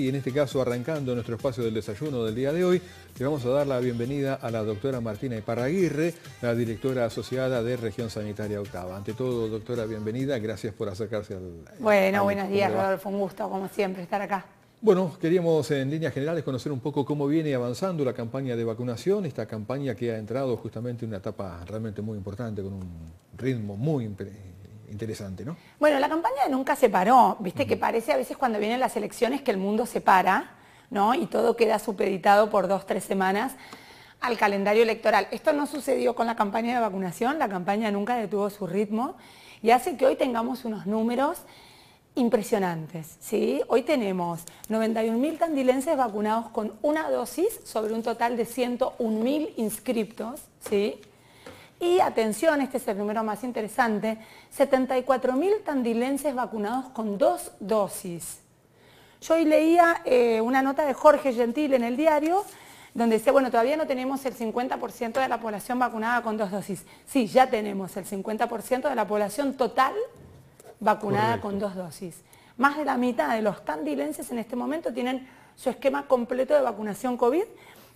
Y en este caso, arrancando nuestro espacio del desayuno del día de hoy, le vamos a dar la bienvenida a la doctora Martina Iparraguirre, la directora asociada de Región Sanitaria Octava. Ante todo, doctora, bienvenida. Gracias por acercarse al... Bueno, buenos días, Rodolfo. Un gusto, como siempre, estar acá. Bueno, queríamos en líneas generales conocer un poco cómo viene avanzando la campaña de vacunación, esta campaña que ha entrado justamente en una etapa realmente muy importante, con un ritmo muy interesante, ¿no? Bueno, la campaña nunca se paró, viste que parece a veces cuando vienen las elecciones que el mundo se para, ¿no? Y todo queda supeditado por dos, tres semanas al calendario electoral. Esto no sucedió con la campaña de vacunación, la campaña nunca detuvo su ritmo y hace que hoy tengamos unos números impresionantes. ¿sí? Hoy tenemos 91.000 tandilenses vacunados con una dosis sobre un total de 101.000 inscriptos. ¿sí? Y atención, este es el número más interesante, 74.000 tandilenses vacunados con dos dosis. Yo hoy leía eh, una nota de Jorge Gentil en el diario donde dice, bueno, todavía no tenemos el 50% de la población vacunada con dos dosis. Sí, ya tenemos el 50% de la población total vacunada con dos dosis. Más de la mitad de los tandilenses en este momento tienen su esquema completo de vacunación COVID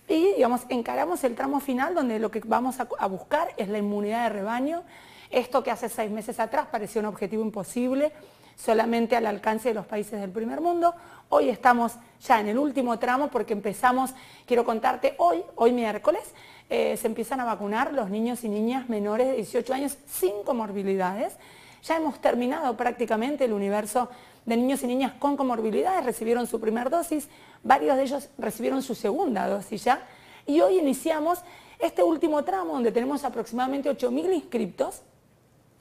y digamos, encaramos el tramo final donde lo que vamos a, buscar es la inmunidad de rebaño. Esto que hace seis meses atrás parecía un objetivo imposible, solamente al alcance de los países del primer mundo. Hoy estamos ya en el último tramo porque empezamos, quiero contarte, hoy, hoy miércoles, eh, se empiezan a vacunar los niños y niñas menores de 18 años sin comorbilidades. Ya hemos terminado prácticamente el universo de niños y niñas con comorbilidades, recibieron su primera dosis, varios de ellos recibieron su segunda dosis ya, y hoy iniciamos este último tramo donde tenemos aproximadamente 8.000 inscriptos,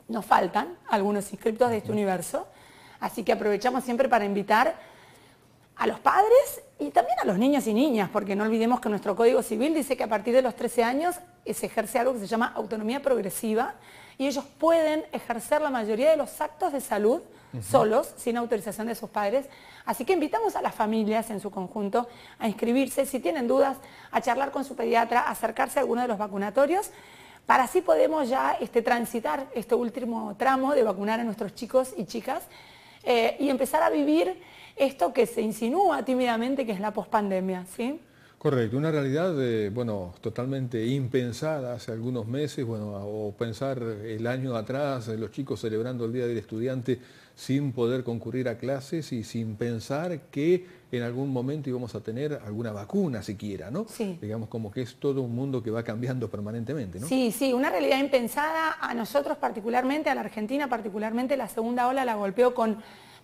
nos faltan algunos inscriptos de este universo, así que aprovechamos siempre para invitar a los padres y también a los niños y niñas, porque no olvidemos que nuestro Código Civil dice que a partir de los 13 años se ejerce algo que se llama autonomía progresiva y ellos pueden ejercer la mayoría de los actos de salud solos, sin autorización de sus padres. Así que invitamos a las familias en su conjunto a inscribirse, si tienen dudas, a charlar con su pediatra, a acercarse a alguno de los vacunatorios, para así podemos ya este, transitar este último tramo de vacunar a nuestros chicos y chicas eh, y empezar a vivir esto que se insinúa tímidamente que es la pospandemia, ¿sí? Correcto, una realidad eh, bueno, totalmente impensada hace algunos meses, bueno, o pensar el año atrás, los chicos celebrando el Día del Estudiante sin poder concurrir a clases y sin pensar que en algún momento íbamos a tener alguna vacuna siquiera, ¿no? Sí. Digamos como que es todo un mundo que va cambiando permanentemente, ¿no? Sí, sí, una realidad impensada a nosotros particularmente, a la Argentina particularmente, la segunda ola la golpeó con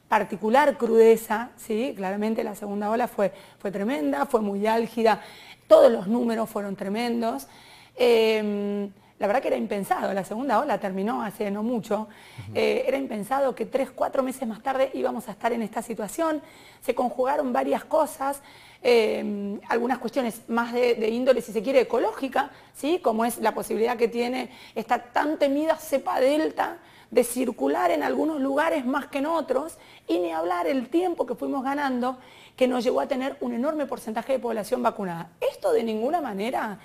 particular crudeza, ¿sí? claramente la segunda ola fue, fue tremenda, fue muy álgida, todos los números fueron tremendos. Em, la verdad que era impensado, la segunda ola terminó hace no mucho, eh, era impensado que tres, cuatro meses más tarde íbamos a estar en esta situación, se conjugaron varias cosas, em, algunas cuestiones más de, de, índole, si se quiere, ecológica, ¿sí? como es la posibilidad que tiene esta tan temida cepa delta, de circular en algunos lugares más que en otros y ni hablar el tiempo que fuimos ganando que nos llevó a tener un enorme porcentaje de población vacunada. Esto de ninguna manera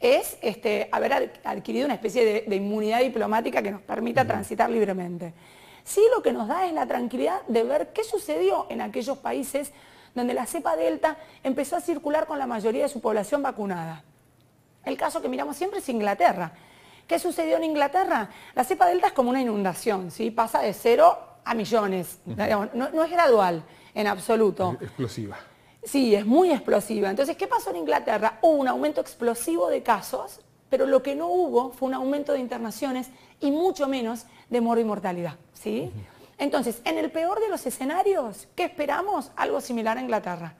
es este, haber adquirido una especie de, inmunidad diplomática que nos permita transitar libremente. Sí lo que nos da es la tranquilidad de ver qué sucedió en aquellos países donde la cepa delta empezó a circular con la mayoría de su población vacunada. El caso que miramos siempre es Inglaterra. ¿Qué sucedió en Inglaterra? La cepa delta es como una inundación, ¿sí? pasa de cero a millones, no, es gradual en absoluto. explosiva. Sí, es muy explosiva. Entonces, ¿qué pasó en Inglaterra? Hubo un aumento explosivo de casos, pero lo que no hubo fue un aumento de internaciones y mucho menos de mortalidad. ¿sí? Entonces, en el peor de los escenarios, ¿qué esperamos? Algo similar a Inglaterra.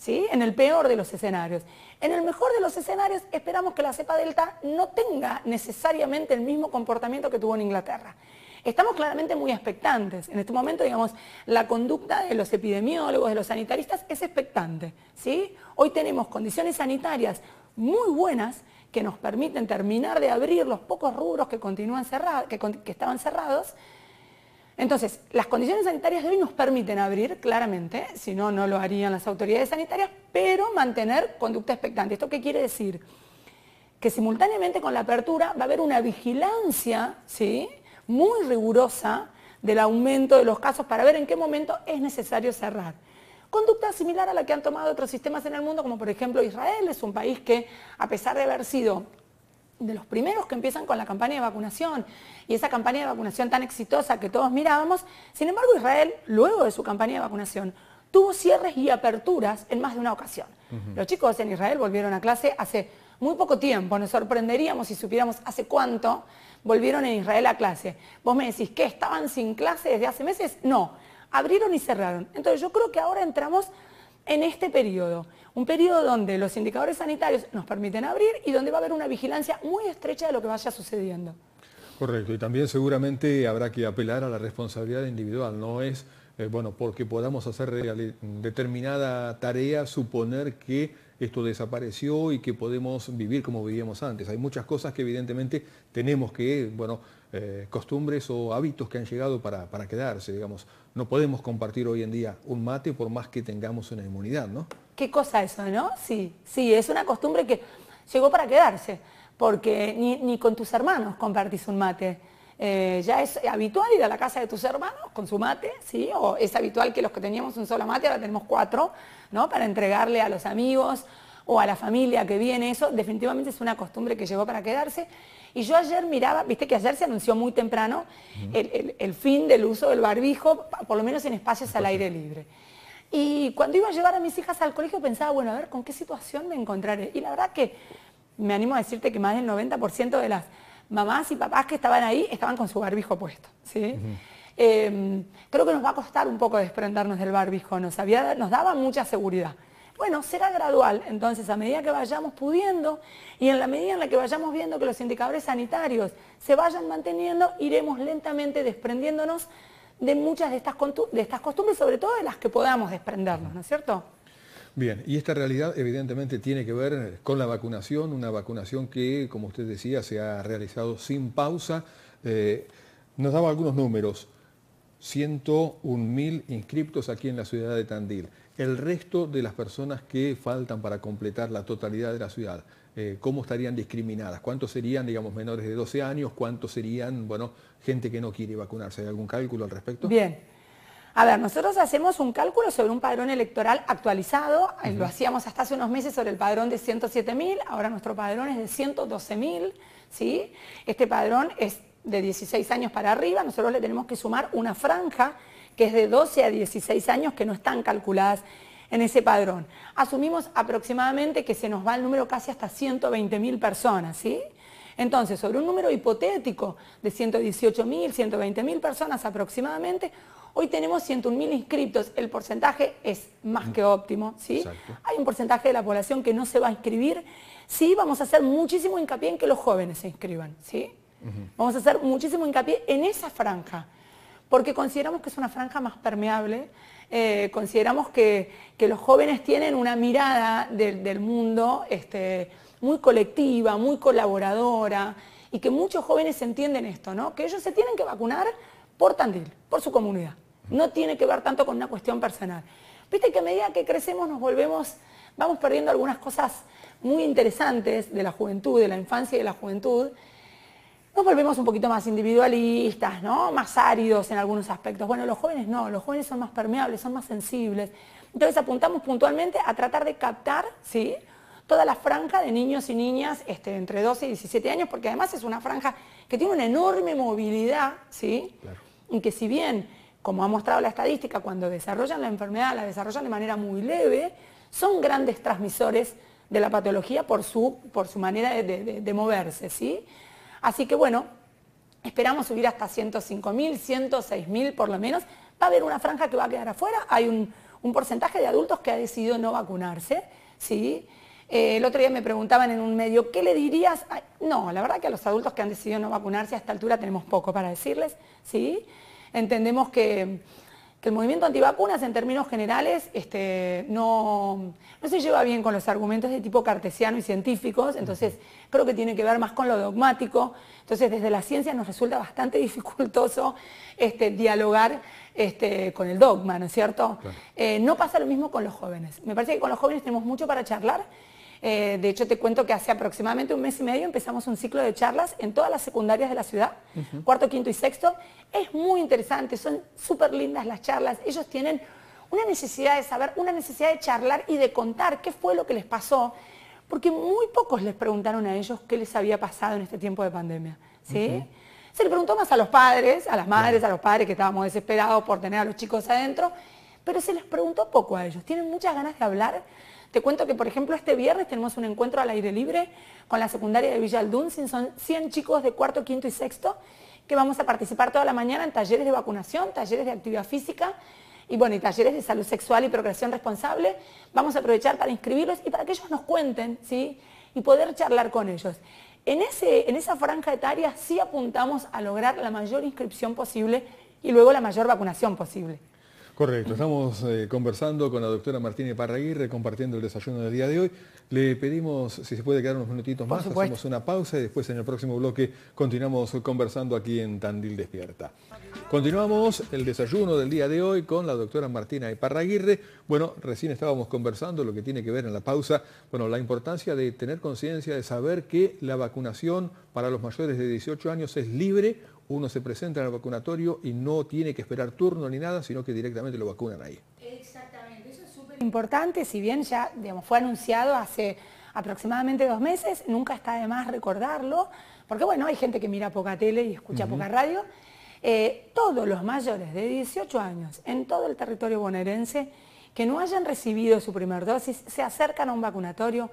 ¿Sí? En el peor de los escenarios. En el mejor de los escenarios esperamos que la cepa delta no tenga necesariamente el mismo comportamiento que tuvo en Inglaterra. Estamos claramente muy expectantes. En este momento, digamos, la conducta de los epidemiólogos, de los sanitaristas, es expectante. ¿sí? Hoy tenemos condiciones sanitarias muy buenas que nos permiten terminar de abrir los pocos rubros que, continúan cerrados, que estaban cerrados entonces, las condiciones sanitarias de hoy nos permiten abrir, claramente, si no, no lo harían las autoridades sanitarias, pero mantener conducta expectante. ¿Esto qué quiere decir? Que simultáneamente con la apertura va a haber una vigilancia ¿sí? muy rigurosa del aumento de los casos para ver en qué momento es necesario cerrar. conducta similar a la que han tomado otros sistemas en el mundo, como por ejemplo Israel, es un país que a pesar de haber sido de los primeros que empiezan con la campaña de vacunación y esa campaña de vacunación tan exitosa que todos mirábamos, sin embargo Israel, luego de su campaña de vacunación, tuvo cierres y aperturas en más de una ocasión. Los chicos en Israel volvieron a clase hace muy poco tiempo, nos sorprenderíamos si supiéramos hace cuánto volvieron en Israel a clase. Vos me decís, ¿qué? ¿Estaban sin clase desde hace meses? No, abrieron y cerraron. Entonces yo creo que ahora entramos en este periodo, un periodo donde los indicadores sanitarios nos permiten abrir y donde va a haber una vigilancia muy estrecha de lo que vaya sucediendo. Correcto, y también seguramente habrá que apelar a la responsabilidad individual, no es, eh, bueno, porque podamos hacer determinada tarea, suponer que esto desapareció y que podemos vivir como vivíamos antes. Hay muchas cosas que evidentemente tenemos que, bueno, eh, costumbres o hábitos que han llegado para, para, quedarse, digamos. No podemos compartir hoy en día un mate por más que tengamos una inmunidad, ¿no? ¿Qué cosa eso, no? Sí, sí, es una costumbre que llegó para quedarse, porque ni, ni con tus hermanos compartís un mate. Eh, ya es habitual ir a la casa de tus hermanos con su mate, ¿sí? O es habitual que los que teníamos un solo mate, ahora tenemos cuatro, ¿no? Para entregarle a los amigos o a la familia que viene, eso definitivamente es una costumbre que llegó para quedarse. Y yo ayer miraba, viste que ayer se anunció muy temprano el, fin del uso del barbijo, por lo menos en espacios al aire libre. Y cuando iba a llevar a mis hijas al colegio pensaba, bueno, a ver, ¿con qué situación me encontraré? Y la verdad que me animo a decirte que más del 90% de las mamás y papás que estaban ahí estaban con su barbijo puesto. ¿sí? Em, creo que nos va a costar un poco desprendernos del barbijo, nos, había, nos daba mucha seguridad. Bueno, será gradual, entonces a medida que vayamos pudiendo y en la medida en la que vayamos viendo que los indicadores sanitarios se vayan manteniendo, iremos lentamente desprendiéndonos de muchas de estas, de estas costumbres, sobre todo de las que podamos desprendernos, ¿no es cierto? Bien, y esta realidad evidentemente tiene que ver con la vacunación, una vacunación que, como usted decía, se ha realizado sin pausa. Eh, nos daba algunos números, 101.000 inscriptos aquí en la ciudad de Tandil. El resto de las personas que faltan para completar la totalidad de la ciudad, eh, ¿cómo estarían discriminadas? ¿Cuántos serían, digamos, menores de 12 años? ¿Cuántos serían, bueno, gente que no quiere vacunarse? ¿Hay algún cálculo al respecto? Bien, a ver, nosotros hacemos un cálculo sobre un padrón electoral actualizado, eh, lo hacíamos hasta hace unos meses sobre el padrón de 107.000, ahora nuestro padrón es de 112.000, ¿sí? Este padrón es de 16 años para arriba, nosotros le tenemos que sumar una franja que es de 12 a 16 años que no están calculadas en ese padrón. Asumimos aproximadamente que se nos va el número casi hasta 120.000 personas, ¿sí? Entonces, sobre un número hipotético de 118.000, 120.000 personas aproximadamente, Hoy tenemos 101.000 inscriptos, el porcentaje es más que óptimo, ¿sí? Hay un porcentaje de la población que no se va a inscribir, sí, vamos a hacer muchísimo hincapié en que los jóvenes se inscriban, ¿sí? Vamos a hacer muchísimo hincapié en esa franja, porque consideramos que es una franja más permeable, eh, consideramos que, los jóvenes tienen una mirada del mundo este, muy colectiva, muy colaboradora, y que muchos jóvenes entienden esto, ¿no? Que ellos se tienen que vacunar por Tandil, por su comunidad. No tiene que ver tanto con una cuestión personal. Viste que a medida que crecemos nos volvemos, vamos perdiendo algunas cosas muy interesantes de la juventud, de la infancia y de la juventud. Nos volvemos un poquito más individualistas, ¿no? Más áridos en algunos aspectos. Bueno, los jóvenes no, los jóvenes son más permeables, son más sensibles. Entonces apuntamos puntualmente a tratar de captar, ¿sí? toda la franja de niños y niñas este, entre 12 y 17 años, porque además es una franja que tiene una enorme movilidad, ¿sí? y que si bien, como ha mostrado la estadística, cuando desarrollan la enfermedad, la desarrollan de manera muy leve, son grandes transmisores de la patología por su, por su manera de, moverse, ¿sí? Así que bueno, esperamos subir hasta 105.000, 106.000 por lo menos. Va a haber una franja que va a quedar afuera, hay un, porcentaje de adultos que ha decidido no vacunarse, ¿sí? Eh, el otro día me preguntaban en un medio, ¿qué le dirías? no, la verdad que a los adultos que han decidido no vacunarse a esta altura tenemos poco para decirles, ¿sí? Entendemos que, el movimiento antivacunas en términos generales este, no, no, se lleva bien con los argumentos de tipo cartesiano y científicos, entonces creo que tiene que ver más con lo dogmático, entonces desde la ciencia nos resulta bastante dificultoso este, dialogar este, con el dogma, ¿no es cierto? Eh, no pasa lo mismo con los jóvenes. Me parece que con los jóvenes tenemos mucho para charlar eh, de hecho, te cuento que hace aproximadamente un mes y medio empezamos un ciclo de charlas en todas las secundarias de la ciudad, cuarto, quinto y sexto. Es muy interesante, son súper lindas las charlas. Ellos tienen una necesidad de saber, una necesidad de charlar y de contar qué fue lo que les pasó, porque muy pocos les preguntaron a ellos qué les había pasado en este tiempo de pandemia. ¿sí? Se le preguntó más a los padres, a las madres, a los padres que estábamos desesperados por tener a los chicos adentro, pero se les preguntó poco a ellos. Tienen muchas ganas de hablar. Te cuento que, por ejemplo, este viernes tenemos un encuentro al aire libre con la secundaria de Villa Son 100 chicos de cuarto, quinto y sexto que vamos a participar toda la mañana en talleres de vacunación, talleres de actividad física y bueno, y talleres de salud sexual y procreación responsable. Vamos a aprovechar para inscribirlos y para que ellos nos cuenten, ¿sí? Y poder charlar con ellos. En, ese, en esa franja etaria sí apuntamos a lograr la mayor inscripción posible y luego la mayor vacunación posible. Correcto, estamos eh, conversando con la doctora Martínez Parraguirre, compartiendo el desayuno del día de hoy. Le pedimos si se puede quedar unos minutitos más, hacemos una pausa y después en el próximo bloque continuamos conversando aquí en Tandil Despierta. Continuamos el desayuno del día de hoy con la doctora Martina Parraguirre. Bueno, recién estábamos conversando lo que tiene que ver en la pausa, bueno, la importancia de tener conciencia, de saber que la vacunación para los mayores de 18 años es libre uno se presenta en el vacunatorio y no tiene que esperar turno ni nada, sino que directamente lo vacunan ahí. Exactamente, eso es súper importante, si bien ya digamos, fue anunciado hace aproximadamente dos meses, nunca está de más recordarlo, porque bueno, hay gente que mira poca tele y escucha poca radio. Eh, todos los mayores de 18 años en todo el territorio bonaerense que no hayan recibido su primer dosis se acercan a un vacunatorio,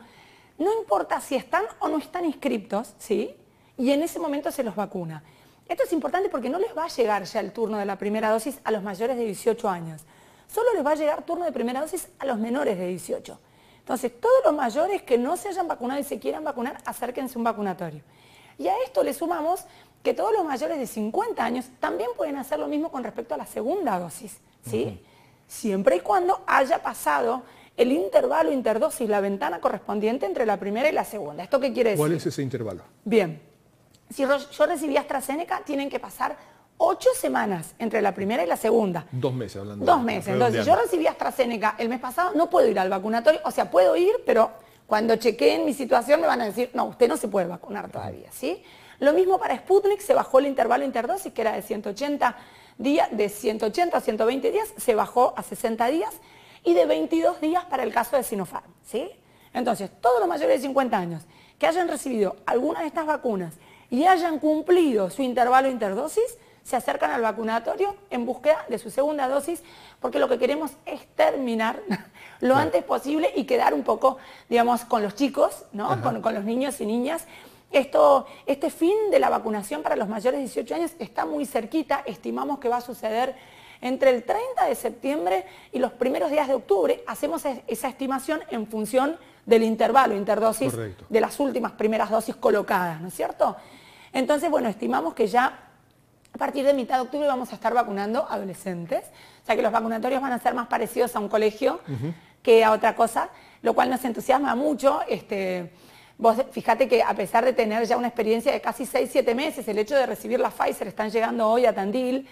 no importa si están o no están inscriptos, ¿sí? Y en ese momento se los vacuna. Esto es importante porque no les va a llegar ya el turno de la primera dosis a los mayores de 18 años. Solo les va a llegar turno de primera dosis a los menores de 18. Entonces, todos los mayores que no se hayan vacunado y se quieran vacunar, acérquense a un vacunatorio. Y a esto le sumamos que todos los mayores de 50 años también pueden hacer lo mismo con respecto a la segunda dosis, ¿sí? Siempre y cuando haya pasado el intervalo interdosis, la ventana correspondiente entre la primera y la segunda. ¿Esto qué quiere decir? ¿Cuál es ese intervalo? Bien, si yo recibí AstraZeneca, tienen que pasar ocho semanas entre la primera y la segunda. Dos meses hablando. Dos meses. Entonces, si yo recibí AstraZeneca el mes pasado, no puedo ir al vacunatorio. O sea, puedo ir, pero cuando chequeen mi situación me van a decir, no, usted no se puede vacunar todavía, ¿sí? Lo mismo para Sputnik, se bajó el intervalo interdosis, que era de 180 días, de 180 a 120 días, se bajó a 60 días, y de 22 días para el caso de Sinopharm, ¿sí? Entonces, todos los mayores de 50 años que hayan recibido alguna de estas vacunas y hayan cumplido su intervalo interdosis, se acercan al vacunatorio en búsqueda de su segunda dosis, porque lo que queremos es terminar lo antes posible y quedar un poco, digamos, con los chicos, ¿no? Con, los niños y niñas. Esto, este fin de la vacunación para los mayores de 18 años está muy cerquita, estimamos que va a suceder entre el 30 de septiembre y los primeros días de octubre. Hacemos esa estimación en función del intervalo interdosis de las últimas primeras dosis colocadas, ¿no es cierto? Entonces, bueno, estimamos que ya a partir de mitad de octubre vamos a estar vacunando adolescentes, o sea que los vacunatorios van a ser más parecidos a un colegio que a otra cosa, lo cual nos entusiasma mucho. Este, vos fíjate que a pesar de tener ya una experiencia de casi 6, 7 meses, el hecho de recibir la Pfizer, están llegando hoy a Tandil,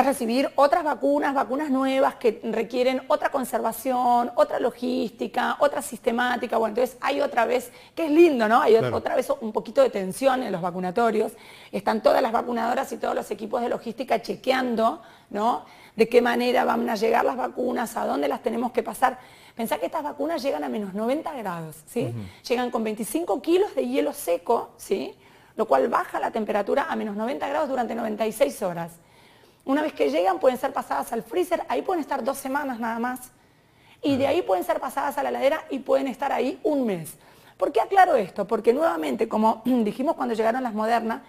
es recibir otras vacunas, vacunas nuevas que requieren otra conservación, otra logística, otra sistemática. Bueno, entonces hay otra vez, que es lindo, ¿no? Hay otra vez un poquito de tensión en los vacunatorios. Están todas las vacunadoras y todos los equipos de logística chequeando, ¿no? De qué manera van a llegar las vacunas, a dónde las tenemos que pasar. Pensá que estas vacunas llegan a menos 90 grados, ¿sí? Llegan con 25 kilos de hielo seco, ¿sí? Lo cual baja la temperatura a menos 90 grados durante 96 horas. Una vez que llegan pueden ser pasadas al freezer, ahí pueden estar dos semanas nada más. Y de ahí pueden ser pasadas a la heladera y pueden estar ahí un mes. ¿Por qué aclaro esto? Porque nuevamente, como dijimos cuando llegaron las modernas,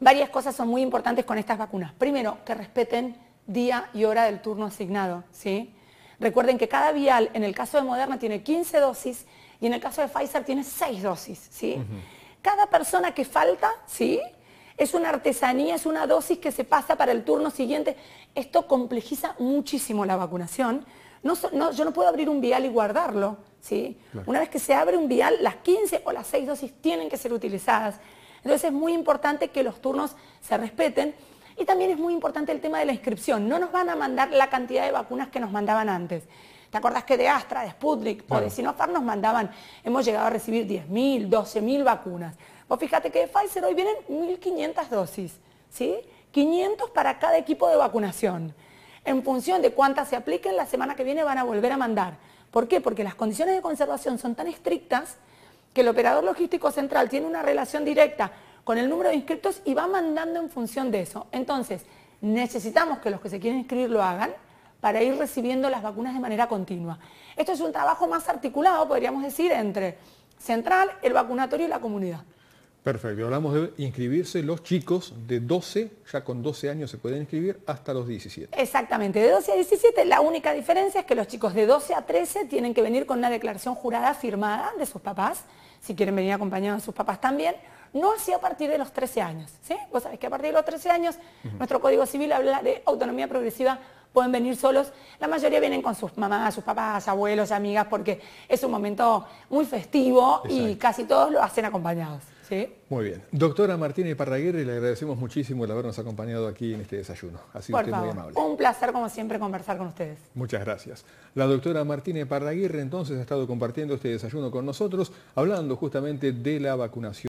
varias cosas son muy importantes con estas vacunas. Primero, que respeten día y hora del turno asignado. ¿sí? Recuerden que cada vial, en el caso de Moderna, tiene 15 dosis y en el caso de Pfizer tiene 6 dosis. ¿sí? Cada persona que falta, ¿sí? Es una artesanía, es una dosis que se pasa para el turno siguiente. Esto complejiza muchísimo la vacunación. yo no puedo abrir un vial y guardarlo. ¿sí? Una vez que se abre un vial, las 15 o las 6 dosis tienen que ser utilizadas. Entonces es muy importante que los turnos se respeten. Y también es muy importante el tema de la inscripción. No nos van a mandar la cantidad de vacunas que nos mandaban antes. ¿Te acuerdas que de Astra, de Sputnik o de Sinopharm nos mandaban, hemos llegado a recibir 10.000, 12.000 vacunas? Vos fíjate que de Pfizer hoy vienen 1.500 dosis, ¿sí? 500 para cada equipo de vacunación. En función de cuántas se apliquen, la semana que viene van a volver a mandar. ¿Por qué? Porque las condiciones de conservación son tan estrictas que el operador logístico central tiene una relación directa con el número de inscritos y va mandando en función de eso. Entonces, necesitamos que los que se quieren inscribir lo hagan para ir recibiendo las vacunas de manera continua. Esto es un trabajo más articulado, podríamos decir, entre central, el vacunatorio y la comunidad. Perfecto, hablamos de inscribirse los chicos de 12, ya con 12 años se pueden inscribir, hasta los 17. Exactamente, de 12 a 17 la única diferencia es que los chicos de 12 a 13 tienen que venir con una declaración jurada firmada de sus papás, si quieren venir acompañados de sus papás también, no así a partir de los 13 años. ¿sí? Vos sabés que a partir de los 13 años nuestro Código Civil habla de autonomía progresiva pueden venir solos. La mayoría vienen con sus mamás, sus papás, abuelos, amigas, porque es un momento muy festivo y casi todos lo hacen acompañados. Muy bien. Doctora Martínez Parraguirre, le agradecemos muchísimo el habernos acompañado aquí en este desayuno. Ha sido usted muy amable. Un placer, como siempre, conversar con ustedes. Muchas gracias. La doctora Martínez Parraguirre entonces ha estado compartiendo este desayuno con nosotros, hablando justamente de la vacunación.